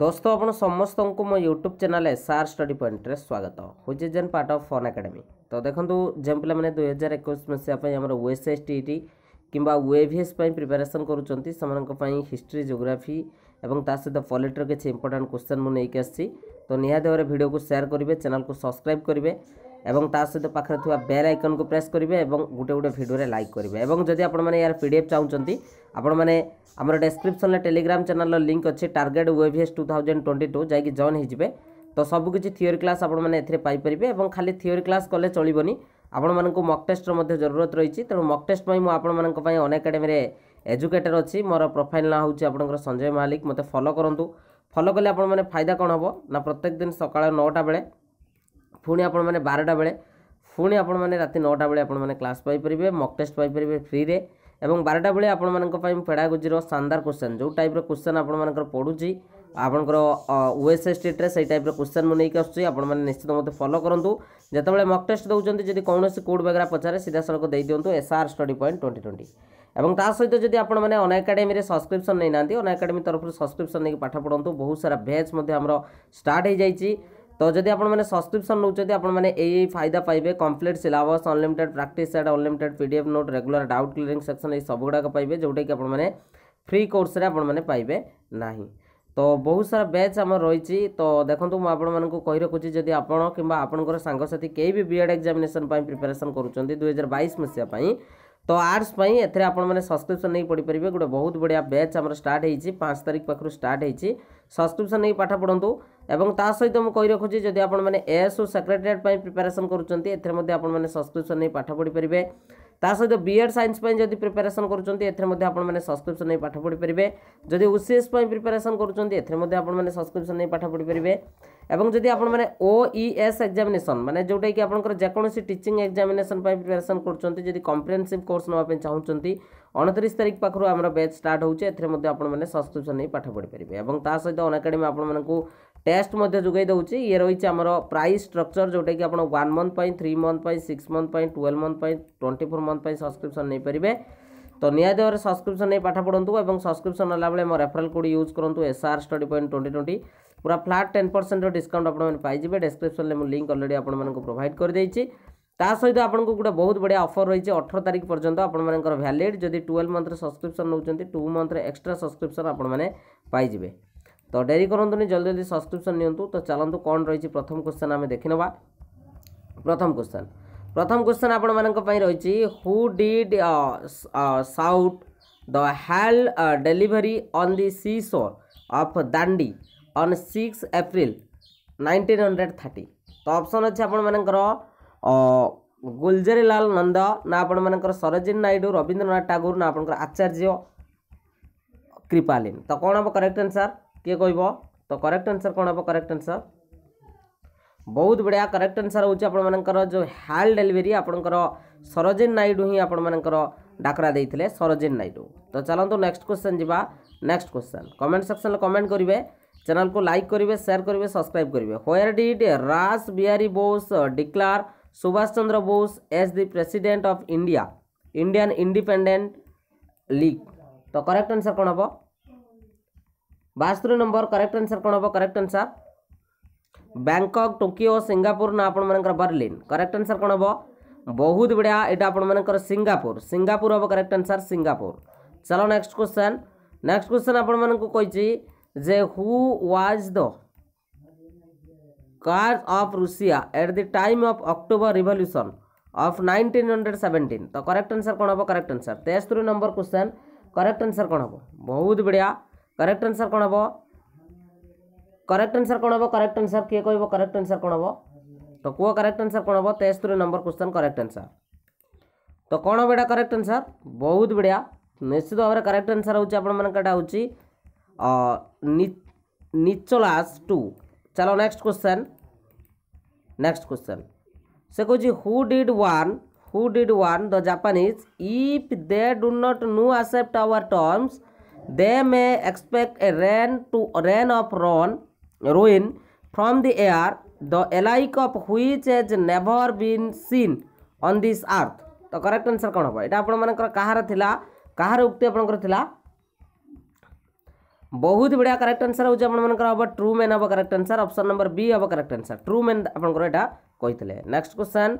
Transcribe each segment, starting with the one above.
ଦୋସ୍ତ ଆପଣ ସମସ୍ତଙ୍କୁ ମୋ YouTube channel S R study ପଏଣ୍ଟରେ ସ୍ୱାଗତ which is an part of fun academy ତ ଦେଖନ୍ତୁ ଯେଉଁ ପିଲାମାନେ ଦୁଇହଜାର ଏକୋଇଶ ମସିହା ପାଇଁ ଆମର ଓଏସ୍ଏସ୍ ଟି ଟି କିମ୍ବା ଓଏଭିଏସ୍ ପାଇଁ ପ୍ରିପାରେସନ୍ କରୁଛନ୍ତି ସେମାନଙ୍କ ପାଇଁ ହିଷ୍ଟ୍ରି ଜୋଗ୍ରାଫି ଏବଂ ତା ସହିତ ପଲିଟିର କିଛି ଇମ୍ପୋର୍ଟାଣ୍ଟ କ୍ୱେଶ୍ଚନ୍ ମୁଁ ନେଇକି ଆସିଛି ତ ନିହାତି ଭାବରେ ଭିଡ଼ିଓକୁ ସେୟାର କରିବେ ଚ୍ୟାନେଲ୍କୁ ସବସ୍କ୍ରାଇବ୍ କରିବେ এবং তা সহ পাখে থাকা বেল আইকনকু প্রেস করবে এবং গোটে গোটে ভিডিওরে লাইক করবে এবং যদি আপনার ইয়ার পিডিএফ চাহুমান আপনার আমার ডেসক্রিপশনরে টেলিগ্রাম চ্যানেলর লিঙ্ক অছে target OAVS two thousand twenty two যাই জয়েন হয়ে তো সবুকিছি থিওরি ক্লাস আপনার এতে পাইপারে এবং খালি থিওরি ক্লাস কলে চলবনি আপনার মক টেস্টর মধ্যে জরুরত রয়েছে তেমন মক টেস্ট পাই আপনার অন একাডেমি এজুকেটর অছি মোর প্রোফাইল না হচ্ছে আপনার সঞ্জয় মালিক মতো ফলো করতু ফলো কলে আপনার ফায়দা কম হব না প্রত্যেক দিন সকাল নটা বেড়ে ପୁଣି ଆପଣମାନେ ବାରଟା ବେଳେ ପୁଣି ଆପଣମାନେ ରାତି ନଅଟା ବେଳେ ଆପଣମାନେ କ୍ଲାସ୍ ପାଇପାରିବେ ମକ୍ ଟେଷ୍ଟ ପାଇପାରିବେ ଫ୍ରିରେ ଏବଂ ବାରଟା ବେଳେ ଆପଣମାନଙ୍କ ପାଇଁ ପେଡ଼ାଗୋଜିର ଶାନଦାର କ୍ୱେଶ୍ଚନ୍ ଯେଉଁ ଟାଇପ୍ର କ୍ୱେଶ୍ଚନ୍ ଆପଣମାନଙ୍କର ପଡ଼ୁଛି ଆପଣଙ୍କର ଓଏସ୍ଏ ଷ୍ଟେଟ୍ରେ ସେଇ ଟାଇପ୍ର କ୍ୱେଶ୍ଚନ୍ ମୁଁ ନେଇକି ଆସୁଛି ଆପଣମାନେ ନିଶ୍ଚିତ ମୋତେ ଫଲୋ କରନ୍ତୁ ଯେତେବେଳେ ମକ୍ ଟେଷ୍ଟ ଦେଉଛନ୍ତି ଯଦି କୌଣସି କୋଡ଼୍ ବଗେରା ପଚାରେ ସିଧାସଳଖ ଦେଇଦିଅନ୍ତୁ S R study point twenty twenty ଏବଂ ତା ସହିତ ଯଦି ଆପଣମାନେ ଅନ ଏକାଡେମୀରେ ସବସ୍କ୍ରିପସନ୍ ନେଇନାହାନ୍ତି ଅନ ଏକାଡେମୀ ତରଫରୁ ସବସ୍କ୍ରିପସନ୍ ନେଇକି ପାଠ ପଢ଼ନ୍ତୁ ବହୁତ ସାରା ବ୍ୟାଚ୍ ମଧ୍ୟ ଆମର ଷ୍ଟାର୍ଟ ହୋଇଯାଇଛି तो जदि आपने सब्सक्रिप्सन नौते आपने यही फायदा पाए complete syllabus unlimited practice set unlimited P note regular doubt clearing section ये सब गुड़ा पाए जोटा कि फ्री कोर्स आपे ना तो बहुत सारा बैच आम रही तो देखो मुझे कही रखुच्छी जदि आपंकर सांगसाथी कई भी बीएड एक्जामेसन प्रिपेरेसन कर दुई हजार बैस मसीहाँ तो आर्ट्स एथे आपने सब्सक्रिप्सन नहीं पढ़ी पारे गोटे बहुत बढ़िया बैच आम स्टार्ट पांच तारीख पाखु स्टार्ट सब्सक्रिप्सन नहीं पाठ पढ़ू এবং তা সহিত মু কই রাখুছি যদি আপন মানে এএসও সেক্রেটারিয়েট পাই প্রিপারেশন করুচন্তি এথরে মধ্যে আপন মানে সাবস্ক্রিপশন নেই পাঠ পড়ি পারিবে তা সহিত বিএড সাইন্স পাই যদি প্রিপারেশন করুচন্তি এথরে মধ্যে আপন মানে সাবস্ক্রিপশন নেই পাঠ পড়ি পারিবে যদি ওসিএস পাই প্রিপারেশন করুচন্তি এথরে মধ্যে আপন মানে সাবস্ক্রিপশন নেই পাঠ পড়ি পারিবে এবং যদি আপন মানে ওইএস এক্সামিনেশন মানে যোটা কি আপনকৰ যেকোনসি টিচিং এক্সামিনেশন পাই প্রিপারেশন করুচন্তি যদি কম্প্রিহেনসিভ কোর্স নেওয়া পাই চাহুচন্তি ଅଣତିରିଶ ତାରିଖ ପାଖରୁ ଆମର ବ୍ୟାଚ୍ ଷ୍ଟାର୍ଟ ହେଉଛି ଏଥିରେ ମଧ୍ୟ ଆପଣମାନେ ସବସ୍କ୍ରିପସନ୍ ନେଇ ପାଠ ପଢ଼ିପାରିବେ ଏବଂ ତା ସହିତ ଅନ୍ ଏକାଡେମୀ ଆପଣମାନଙ୍କୁ টেস্ট মধ্যে যোগাই দেউছি ইয়ে রয়েছে আমার প্রাইস স্ট্রকচর যেটাকি আপনার ওয়ান মন্থ পাই থ্রি মন্থ পাই সিক্স মন্থ পাই টুয়েলভ মন্থ পাই টোয়েন্টি ফোর মন্থ পাই সবসক্রিপশন নেইপারে তো নিহতি ভাবে সবসক্রিপশন নেই পাঠ পড়ু এবং সবসক্রিপশন নেলাবেলে মো referral code use করতু SR study point twenty twenty পুরা ফ্লাট টেন পরসেন্টর ডিসকাউন্ট আপনার পাইবে ডেসক্রিপশন মু লিঙ্ক অলরেডি আপনার প্রোভাইড করে দিয়েছি ତା ସହିତ ଆପଣଙ୍କୁ ଗୋଟେ ବହୁତ ବଢ଼ିଆ ଅଫର୍ ରହିଛି ଅଠର ତାରିଖ ପର୍ଯ୍ୟନ୍ତ ଆପଣମାନଙ୍କର ଭ୍ୟାଲିଡ଼୍ ଯଦି ଟୁଏଲ୍ଭ ମନ୍ଥରେ ସବସ୍କ୍ରିପସନ୍ ନେଉଛନ୍ତି ଟୁ ମନ୍ଥରେ ଏକ୍ସଟ୍ରା ସବସ୍କ୍ରିପସନ୍ ଆପଣମାନେ ପାଇଯିବେ तो डेरी करतुनि जल्दी जल्दी सब्सक्रिप्सन निंतु तो चलतु कौन रही प्रथम क्वेश्चन आम देखने प्रथम क्वेश्चन प्रथम क्वेश्चन आपण मैं रही who did salt the hell delivery on the sea shore of Dandi on six April nineteen hundred thirty तो अपसन अच्छे आपर गुलजेरीलाल नंद ना आपर सरोजिन नायडू रवींद्रनाथ टागोर ना आपर आचार्य कृपालीन तो कौन हम करेक्ट आंसर किए कह तो करेक्ट आंसर कौन हम करेक्ट आंसर बहुत बढ़िया करेक्ट आंसर हो आपर जो हाल डेलीवरी आपणकर सरोजिन नायडू ही आपर डाकरा देते सरोजिन नायडू तो चलो नेक्स्ट क्वेश्चन जावा नेक्स्ट क्वेश्चन कमेंट सेक्शन में कमेंट करेंगे चैनल को लाइक करेंगे शेयर करेंगे सब्सक्राइब करेंगे where did Ras Bihari Bose declare Subhas Chandra Bose as the president of India Indian independent league तो करेक्ट आंसर कौन हम ବାସ୍ତରୀ ନମ୍ବର କରେକ୍ଟ ଆନ୍ସର୍ କ'ଣ ହେବ correct answer Bangkok Tokyo Singapore ନା ଆପଣମାନଙ୍କର ବର୍ଲିନ୍ କରେକ୍ଟ ଆନ୍ସର୍ କ'ଣ ହେବ ବହୁତ ବଢ଼ିଆ ଏଇଟା ଆପଣମାନଙ୍କର ସିଙ୍ଗାପୁର ସିଙ୍ଗାପୁର ହେବ କରେକ୍ଟ ଆନ୍ସର୍ ସିଙ୍ଗାପୁର ଚାଲ ନେକ୍ସଟ କ୍ୱେଶ୍ଚନ୍ ନେକ୍ସଟ କ୍ୱେଶ୍ଚନ୍ ଆପଣମାନଙ୍କୁ କହିଛି ଯେ who was the czars of Russia at the time of October revolution of 1917 तो करेक्ट आंसर कौन हम करेक्ट आंसर तेस्तरी नंबर क्वेश्चन करेक्ट आंसर कौन हम बहुत बढ़िया करेक्ट आंसर कौन हम करेक्ट आंसर कौन हम करेक्ट आंसर किए कह करेक्ट आंसर कौन हम तो कह करेक्ट आंसर कौन हम तेस्तरी नंबर क्वेश्चन करेक्ट आंसर तो कौन हम यहाँ करेक्ट आंसर बहुत बढ़िया निश्चित भाव करेक्ट आंसर होगी आपण निचोलास टू चलो नेक्स्ट क्वेश्चन नेक्स्ट क्वेश्चन से कहूँ who did warn who did warn the Japanese if they do not now accept our terms they may expect a rain to rain of ruin, ruin from the air, the alike of which has never been seen on this earth. तो correct answer कौन हम यहाँ आपर कहार थिला कहार उक्ति आपंकर थिला बहुत बढ़िया करेक्ट आंसर हूँ आपर हम ट्रू मेन हम correct answer option number B हम करेक्ट आंसर ट्रू मेन आपर यहाँ next question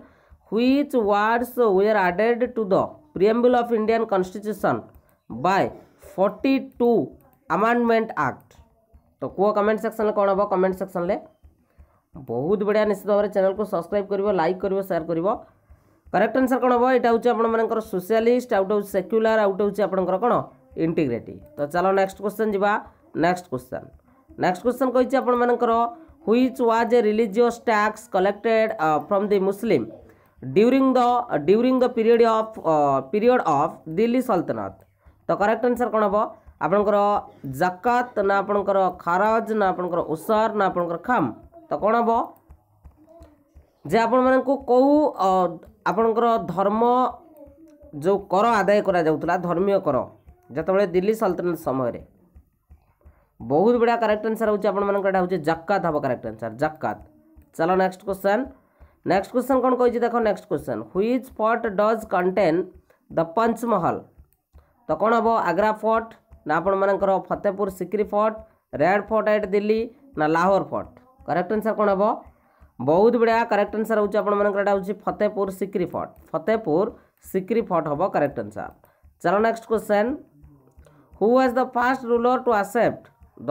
which words were added to the preamble of Indian constitution by forty two amendment act तो कह कमेंट सेक्शन में कौन हम कमेंट सेक्शन में बहुत बढ़िया निश्चित भाव चैनल को सब्सक्राइब कर लाइक कर सेयार कर करेक्ट आंसर कौन हम यहाँ हूँ आपर सोशियालीस्ट आउट हूँ सेक्युलर आउट हूँ आप कौन इंटिग्रेट तो चलो नेक्स्ट क्वेश्चन जी नेक्स्ट क्वेश्चन नेक्स्ट क्वेश्चन कही आपर which was a religious tax collected from the Muslim during the during the period of period of Delhi sultanate ତ କରେକ୍ଟ ଆନ୍ସର୍ କ'ଣ ହେବ ଆପଣଙ୍କର ଜାକାତ ନା ଆପଣଙ୍କର ଖାରଜ ନା ଆପଣଙ୍କର ଉସାର ନା ଆପଣଙ୍କର ଖାମ ତ କ'ଣ ହେବ ଯେ ଆପଣମାନଙ୍କୁ କେଉଁ ଆପଣଙ୍କର ଧର୍ମ ଯେଉଁ କର ଆଦାୟ କରାଯାଉଥିଲା ଧର୍ମୀୟ କର ଯେତେବେଳେ ଦିଲ୍ଲୀ ସଲତନତ ସମୟରେ ବହୁତ ବଢ଼ିଆ କରେକ୍ଟ ଆନ୍ସର୍ ହେଉଛି ଆପଣମାନଙ୍କର ଏଇଟା ହେଉଛି ଜାକାତ ହେବ କରେକ୍ଟ ଆନ୍ସର୍ ଜାକାତ ଚାଲ ନେକ୍ସଟ କ୍ୱେଶ୍ଚନ୍ ନେକ୍ସଟ କ୍ୱେଶ୍ଚନ୍ କ'ଣ କହିଛି ଦେଖ ନେକ୍ସଟ କ୍ୱେଶ୍ଚନ୍ ହୁଇଜ୍ ପଟ୍ ଡଜ୍ କଣ୍ଟେନ୍ ଦ ପଞ୍ଚମହଲ ତ କ'ଣ ହେବ ଆଗ୍ରା ଫୋର୍ଟ ନା ଆପଣମାନଙ୍କର Fatehpur Sikri fort red fort at Delhi ନା ଲାହୋର ଫୋର୍ଟ କରେକ୍ଟ ଆନ୍ସର୍ କ'ଣ ହେବ ବହୁତ ବଢ଼ିଆ କରେକ୍ଟ ଆନ୍ସର୍ ହେଉଛି ଆପଣମାନଙ୍କର ଏଇଟା ହେଉଛି ଫତେପୁର ସିକ୍ରି ଫୋର୍ଟ ଫତେପୁର ସିକ୍ରି ଫୋର୍ଟ ହେବ କରେକ୍ଟ ଆନ୍ସର୍ ଚାଲ next question who was the first ruler to accept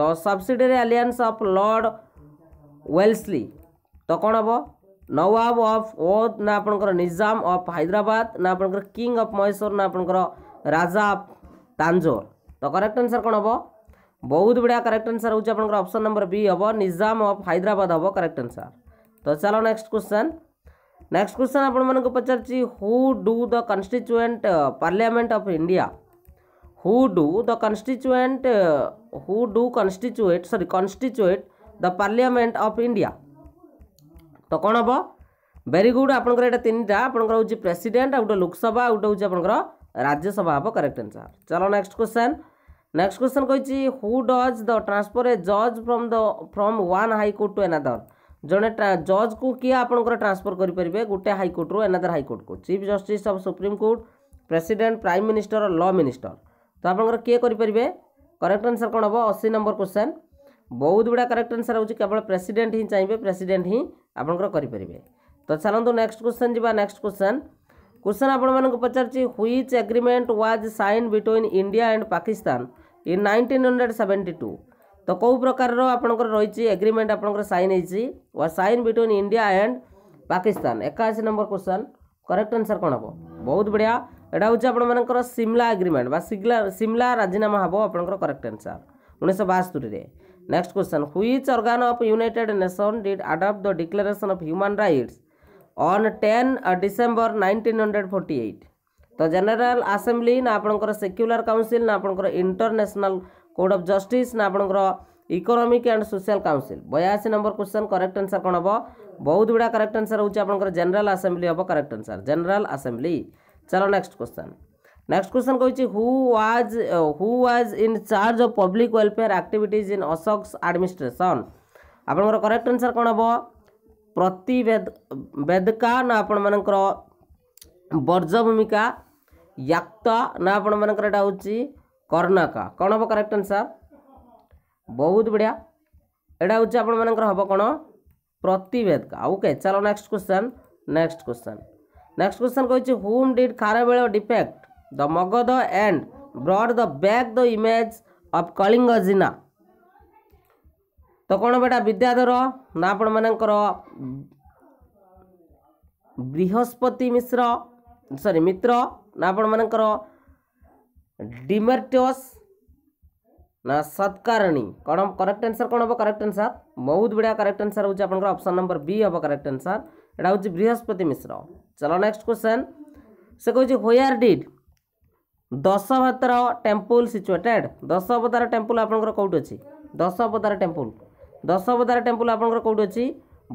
the subsidiary alliance of Lord Wellesley ତ କ'ଣ ହେବ ନୱାବ ଅଫ୍ ଓଥ୍ ନା ଆପଣଙ୍କର ନିଜାମ ଅଫ୍ ହାଇଦ୍ରାବାଦ ନା ଆପଣଙ୍କର କିଙ୍ଗ ଅଫ୍ ମହୀଶୂର ନା ଆପଣଙ୍କର ରାଜା ତାଞ୍ଜୋର ତ କରେକ୍ଟ ଆନ୍ସର୍ କ'ଣ ହେବ ବହୁତ ବଢ଼ିଆ କରେକ୍ଟ ଆନ୍ସର୍ ହେଉଛି ଆପଣଙ୍କର ଅପସନ୍ ନମ୍ବର ବି ହେବ ନିଜାମ ଅଫ୍ ହାଇଦ୍ରାବାଦ ହେବ କରେକ୍ଟ ଆନ୍ସର୍ ତ ଚାଲ ନେକ୍ସଟ କ୍ୱେଶ୍ଚନ୍ ନେକ୍ସଟ କ୍ୱେଶ୍ଚନ୍ ଆପଣମାନଙ୍କୁ ପଚାରୁଛି who do the constituent parliament of India who do the constituent who do constituent sorry constituent the parliament of India ତ କ'ଣ ହେବ ଭେରି ଗୁଡ୍ ଆପଣଙ୍କର ଏଇଟା ତିନିଟା ଆପଣଙ୍କର ହେଉଛି ପ୍ରେସିଡେଣ୍ଟ ଆଉ ଗୋଟେ ଲୋକସଭା ଆଉ ଗୋଟେ ହେଉଛି ଆପଣଙ୍କର राज्यसभा हम करेक्ट आंसर चलो नेक्स्ट क्वेश्चन नेक्स्ट क्वेश्चन कही who does the transfer a जज from the from one high court to another जड़े जज को तो किए आपंकर ट्रांसफर करेंगे गोटे हाइकोर्ट रू एनादर हाइकोर्ट को chief justice of supreme court president prime minister law minister तो आपंकर किए करेंगे करेक्ट आंसर कौन हम अशी नंबर क्वेश्चन बहुत गुड़ा करेक्ट आंसर हो केवल प्रेसिडेंट ही चाहिए प्रेसिडेंट ही आपंकर करेंगे तो चलतु नेक्स्ट क्वेश्चन जी नेक्स्ट क्वेश्चन क्वेश्चन आपण पचार which agreement was signed between India and Pakistan in nineteen hundred seventy two तो कौ प्रकार आपंकर रही एग्रीमेंट आपंकर सैन हो signed between India and Pakistan एकाशी number question correct answer कौन हम बहुत बढ़िया यहाँ हूँ मान सिमला एग्रीमेंट सिमला राजीनामा हम आप करेक्ट आंसर उन्नीस बास्तरी में next question which organ of United nation did adopt the declaration of human rights on ten December nineteen hundred forty eight ତ ଜେନେରାଲ ଆସେମ୍ବ୍ଲି ନା ଆପଣଙ୍କର ସେକ୍ୟୁଲାର କାଉନସିଲ୍ ନା ଆପଣଙ୍କର ଇଣ୍ଟରନ୍ୟାସନାଲ କୋର୍ଟ ଅଫ୍ ଜଷ୍ଟିସ୍ ନା ଆପଣଙ୍କର ଇକୋନୋମିକ୍ ଆଣ୍ଡ ସୋସିଆଲ କାଉନସିଲ୍ ବୟାଅଶୀ number question correct answer କ'ଣ ହେବ ବହୁତ ଗୁଡ଼ା କରେକ୍ଟ ଆନ୍ସର୍ ହେଉଛି ଆପଣଙ୍କର ଜେନେରାଲ ଆସେମ୍ବ୍ଲି ହେବ କରେକ୍ଟ ଆନ୍ସର୍ ଜେନେରାଲ ଆସେମ୍ବ୍ଲି ଚାଲ ନେକ୍ସଟ କ୍ୱେଶ୍ଚନ୍ ନେକ୍ସଟ କ୍ୱେଶ୍ଚନ୍ କହିଛି who was who was in charge of public welfare activities in Ashok's administration ଆପଣଙ୍କର କରେକ୍ଟ ଆନ୍ସର୍ କ'ଣ ହେବ प्रतिवेद वेदका ना आपण मान बर्जभूमिका याक्ता ना आपण माना हूँ कर्णका कौन हम करेक्ट आंसर बहुत बढ़िया यहाँ हूँ आपण मान कौन प्रतिवेद ओके चलो next question next question next question कही who did Kharavela defeat the Magadha and brought the back the image of Kalinga Jina ତ କ'ଣ ବେଟା ବିଦ୍ୟାଧର ନା ଆପଣମାନଙ୍କର ବୃହସ୍ପତି ମିଶ୍ର ସରି ମିତ୍ର ନା ଆପଣମାନଙ୍କର ଡିମର୍ଟସ୍ ନା ସତ୍କାରଣୀ କ'ଣ କରେକ୍ଟ ଆନ୍ସର୍ କ'ଣ ହେବ କରେକ୍ଟ ଆନ୍ସର୍ ବହୁତ ବଢ଼ିଆ କରେକ୍ଟ ଆନ୍ସର୍ ହେଉଛି ଆପଣଙ୍କର ଅପସନ୍ ନମ୍ବର ବି ହେବ କରେକ୍ଟ ଆନ୍ସର୍ ଏଇଟା ହେଉଛି ବୃହସ୍ପତି ମିଶ୍ର ଚାଲ ନେକ୍ସଟ କ୍ୱେଶ୍ଚନ୍ ସେ କହୁଛି ହୋୟାର ଡିଡ୍ ଦଶ ଅବତାର ଟେମ୍ପୁଲ୍ ସିଚୁଏଟେଡ୍ ଦଶ ଅବତାର ଟେମ୍ପୁଲ୍ ଆପଣଙ୍କର କେଉଁଠି ଅଛି ଦଶ ଅବତାର ଟେମ୍ପୁଲ୍ ଦଶବତାର ଟେମ୍ପଲ୍ ଆପଣଙ୍କର କେଉଁଠି ଅଛି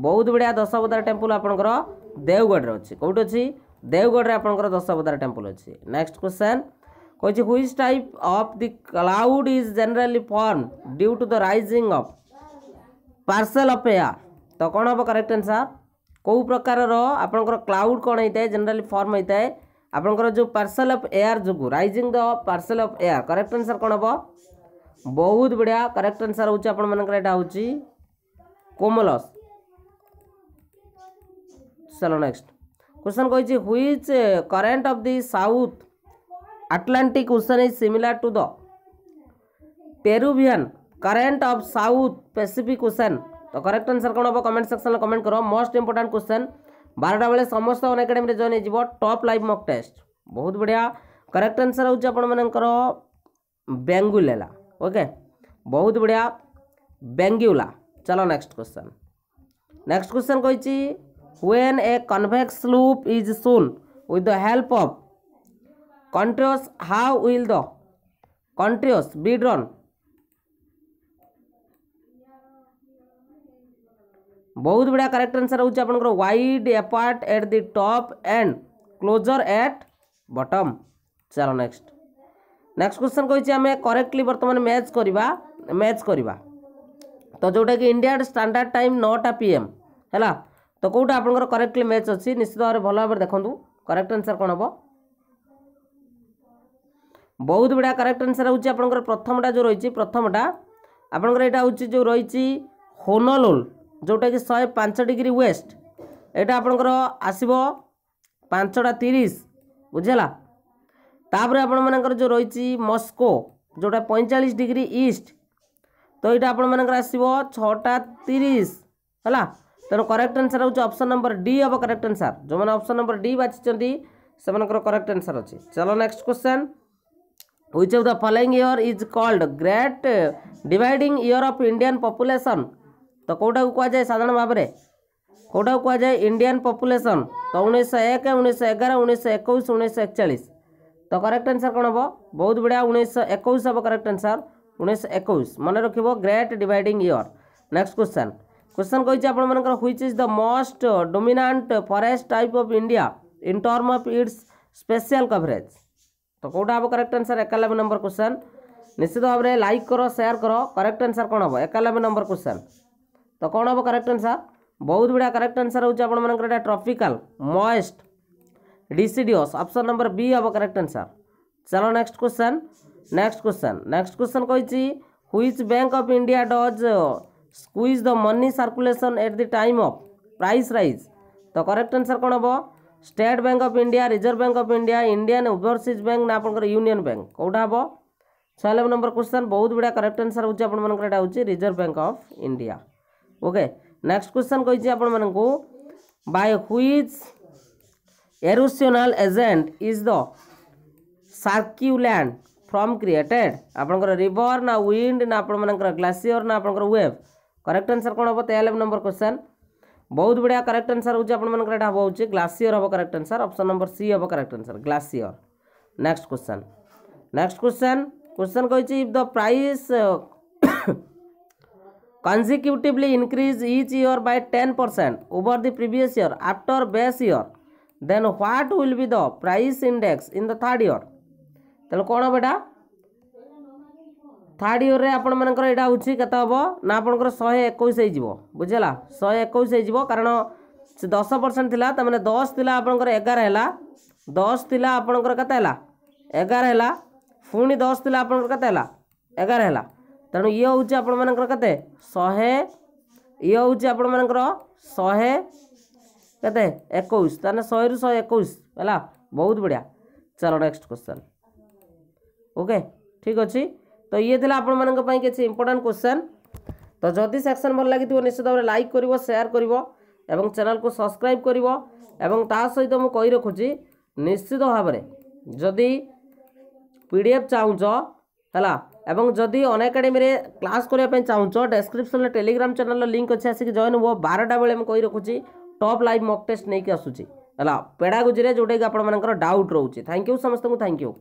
ବହୁତ ବଢ଼ିଆ ଦଶବତାର ଟେମ୍ପଲ୍ ଆପଣଙ୍କର ଦେଓଗଡ଼ରେ ଅଛି କେଉଁଠି ଅଛି ଦେଓଗଡ଼ରେ ଆପଣଙ୍କର ଦଶବତାର ଟେମ୍ପଲ୍ ଅଛି ନେକ୍ସଟ କ୍ୱେଶ୍ଚନ୍ କହିଛି which type of the cloud is generally form due to the rising of parcel of air ତ କ'ଣ ହେବ କରେକ୍ଟ ଆନ୍ସର୍ କେଉଁ ପ୍ରକାରର ଆପଣଙ୍କର କ୍ଲାଉଡ୍ କ'ଣ ହେଇଥାଏ ଜେନେରାଲି ଫର୍ମ ହେଇଥାଏ ଆପଣଙ୍କର ଯେଉଁ ପାର୍ସେଲ୍ ଅଫ୍ ଏୟାର୍ ଯୋଗୁଁ rising the parcel of air correct answer କ'ଣ ହେବ बहुत बढ़िया करेक्ट आंसर ହେଉଛି ଆପଣମାନଙ୍କର ଏଇଟା ହେଉଛି କୋମଲସ୍ क्वेश्चन कही which current of the south Atlantic ocean is similar to the Peruvian current of south Pacific ocean तो करेक्ट आंसर कौन हम कमेंट सेक्शन में कमेंट कर मोस्ट इंपोर्टां क्वेश्चन बारटा बेले समस्त अन एकाडेमी जॉइन हो टप लाइव मक टेस्ट बहुत बढ़िया करेक्ट आंसर हूँ आपण ओके बहुत बढ़िया बेंग्यूला चलो नेक्स्ट क्वेश्चन नेक्स्ट क्वेश्चन कही when a convex slope is shown with the help of contours how will the contours be drawn बहुत बढ़िया करेक्ट आंसर हो wide apart at the top and closer at bottom चलो next next question କହିଛି ଆମେ correctly ବର୍ତ୍ତମାନ match କରିବା match କରିବା ତ ଯେଉଁଟାକି ଇଣ୍ଡିଆ ଷ୍ଟାଣ୍ଡାର୍ଡ଼ ଟାଇମ୍ ନଅଟା ପି ଏମ୍ ହେଲା ତ କେଉଁଟା ଆପଣଙ୍କର କରେକ୍ଟଲି ମ୍ୟାଚ୍ ଅଛି ନିଶ୍ଚିତ ଭାବରେ ଭଲ ଭାବରେ ଦେଖନ୍ତୁ କରେକ୍ଟ ଆନ୍ସର୍ କ'ଣ ହେବ ବହୁତ ଗୁଡ଼ା କରେକ୍ଟ ଆନ୍ସର୍ ହେଉଛି ଆପଣଙ୍କର ପ୍ରଥମଟା ଯେଉଁ ରହିଛି ପ୍ରଥମଟା ଆପଣଙ୍କର ଏଇଟା ହେଉଛି ଯେଉଁ ରହିଛି ହୋନଲୋଲ୍ ଯେଉଁଟାକି ଶହେ ପାଞ୍ଚ ଡିଗ୍ରୀ ୱେଷ୍ଟ ଏଇଟା ଆପଣଙ୍କର ଆସିବ ପାଞ୍ଚଟା ତିରିଶ ବୁଝିହେଲା तापर आपर जो रही मस्को जोटा पैंचाश डिग्री ईस्ट तो ये आपण मान आसो छटा तीस है तेना correct answer option number D हम करेक्ट आंसर जो मैंने अप्सन नंबर डी बाछी से करेक्ट आंसर अच्छे चलो next question which of the following year is called great dividing year of Indian population तो कौटा कह जाए साधारण भाव में कौटा कह जाए इंडियान पपुलेसन तो उन्नीस एक उन्नीस एगार उन्नीस एक उन्नीस एक चाश ତ କରେକ୍ଟ ଆନ୍ସର୍ କ'ଣ ହେବ ବହୁତ ବଢ଼ିଆ ଉଣେଇଶହ ଏକୋଇଶ ହେବ କରେକ୍ଟ ଆନ୍ସର୍ ଉଣେଇଶହ ଏକୋଇଶ ମନେ ରଖିବ great dividing year next question question କହିଛି ଆପଣମାନଙ୍କର which is the most dominant forest type of India in term of its spatial coverage ତ କେଉଁଟା ହେବ କରେକ୍ଟ ଆନ୍ସର୍ ଏକାନବେ ନମ୍ବର କ୍ୱେଶ୍ଚନ୍ ନିଶ୍ଚିତ ଭାବରେ ଲାଇକ୍ କର ସେୟାର କର କରେକ୍ଟ ଆନ୍ସର୍ କ'ଣ ହେବ ଏକାନବେ ନମ୍ବର କ୍ୱେଶ୍ଚନ୍ ତ କ'ଣ ହେବ କରେକ୍ଟ ଆନ୍ସର୍ ବହୁତ ବଢ଼ିଆ କରେକ୍ଟ ଆନ୍ସର୍ ହେଉଛି ଆପଣମାନଙ୍କର ଏଇଟା ଟ୍ରପିକାଲ୍ ମଏଷ୍ଟ डिसीडियोस uh, तो ऑप्शन नंबर बी हम करेक्ट आंसर चलो next question next question next question कही which bank of India does squeeze the money circulation at the time of price rise तो correct answer कौन हम state bank of India reserve bank of India Indian overseas bank ना आप union bank कौटा हम छयानबे number question बहुत बढ़िया correct answer होती reserve bank of India okay next question कही आपण को by which erosional agent is the cirque land from created आपंकर रिवर ना विंड ना आपर ग्लासीयर ना आप वेव करेक्ट आंसर कौन हम तेलेवन नंबर क्वेश्चन बहुत बढ़िया करेक्ट आंसर हो ग्लासीयर हम correct answer option number C हम correct answer glacier next question next question question कही if the price consecutively increase each year by ten percent over the previous after best year then what will be the price index in the third year तेल कौन हम यहाँ third year में आपण मानक यहाँ होते हे ना आपर शहे एक बुझेगा शहे एक कारण दस परसेंट थी तम मैंने दस थी आप एगार है दस थी आपंकर एगार है पुणी दस थी आपंकर एगार है तेणु ये हूँ आपण शहे ये हूँ आपण मानक शहे କେତେ ଏକୋଇଶ ତାହେଲେ ଶହେରୁ ଶହେ ଏକୋଇଶ ହେଲା ବହୁତ ବଢ଼ିଆ ଚାଲ ନେକ୍ସଟ କ୍ୱେଶ୍ଚନ୍ ଓକେ ଠିକ୍ ଅଛି ତ ଇଏ ଥିଲା ଆପଣମାନଙ୍କ ପାଇଁ କିଛି ଇମ୍ପୋର୍ଟାଣ୍ଟ କ୍ୱେଶ୍ଚନ୍ ତ ଯଦି ସେକ୍ସନ୍ ଭଲ ଲାଗିଥିବ ନିଶ୍ଚିତ ଭାବରେ ଲାଇକ୍ କରିବ ସେୟାର କରିବ ଏବଂ ଚ୍ୟାନେଲକୁ ସବସ୍କ୍ରାଇବ୍ କରିବ ଏବଂ ତା ସହିତ ମୁଁ କହି ରଖୁଛି ନିଶ୍ଚିତ ଭାବରେ ଯଦି ପି ଡି ଏଫ୍ ଚାହୁଁଛ ହେଲା ଏବଂ ଯଦି ଅନ୍ ଏକାଡେମୀରେ କ୍ଲାସ୍ କରିବା ପାଇଁ ଚାହୁଁଛ ଡେସ୍କ୍ରିପ୍ସନ୍ରେ ଟେଲିଗ୍ରାମ ଚ୍ୟାନେଲ୍ର ଲିଙ୍କ୍ ଅଛି ଆସିକି ଜଏନ୍ ହୁଅ ବାରଟା ବେଳେ ମୁଁ କହି ରଖୁଛି टप लाइव मक टेस्ट नहीं आसूँ है पेड़ागोजी जोटा कि आपर डाउट रोचे थैंक यू समस्त थैंक यू